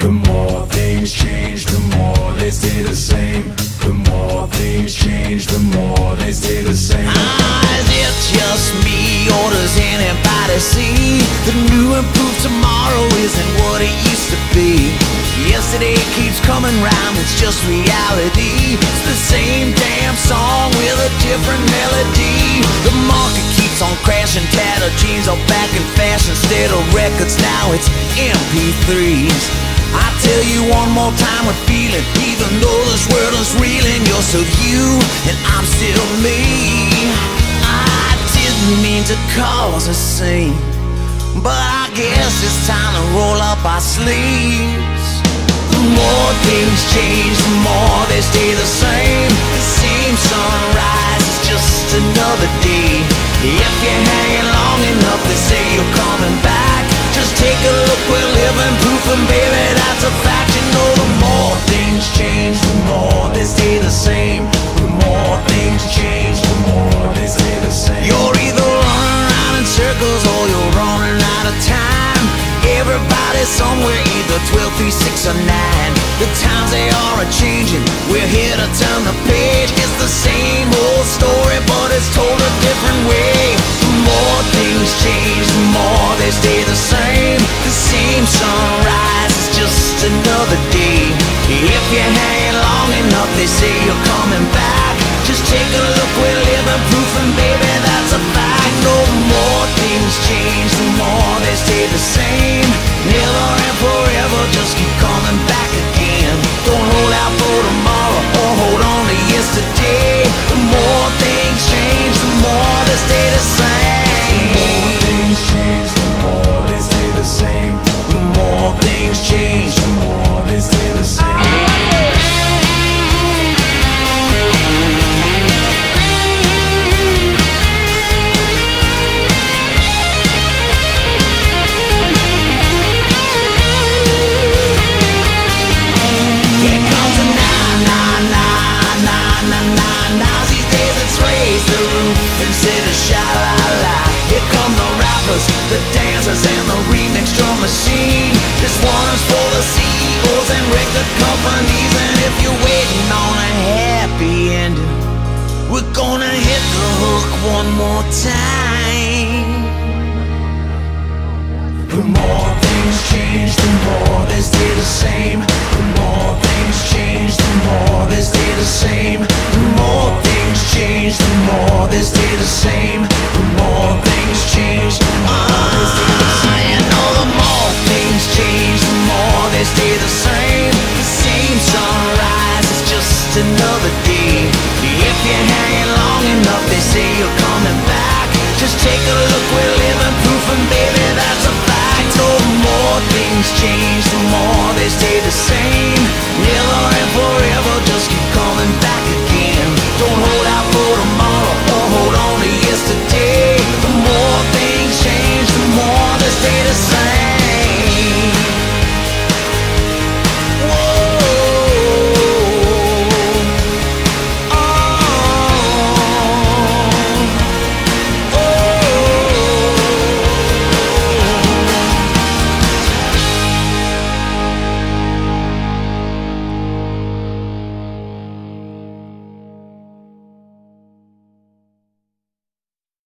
The more things change, the more they stay the same. The more things change, the more they stay the same. Ah, is it just me, or does anybody see the new improved tomorrow isn't what it used to be? Yesterday keeps coming round, it's just reality. It's the same damn song with a different melody. The market keeps on crashing, tattered jeans are back in fashion. Instead of records, now it's MP3s. I tell you one more time with feeling, even though this world is reeling, you're still you and I'm still me. I didn't mean to cause a scene, but I guess it's time to roll up our sleeves. The more things change, the more they stay the same. The same sunrise is just another day. If you're hanging long enough, they say you're coming back. Just take a look, we're living proof, and baby, know, the more things change, the more they stay the same. The more things change, the more they stay the same. You're either running around in circles or you're running out of time. Everybody's somewhere, either 12, 3, 6, or 9. The times they are a changing. We're here to turn the page. It's If you're hanging long enough, they say the dancers, and the remix drum machine. This one is for the CEOs and record companies. And if you're waiting on a happy ending, we're gonna hit the hook one more time. Another day. If you're hanging long enough, they say you're coming back. Just take a look, we're living proof, and baby, that's a fact. No more things change, the more they stay the same. Forever.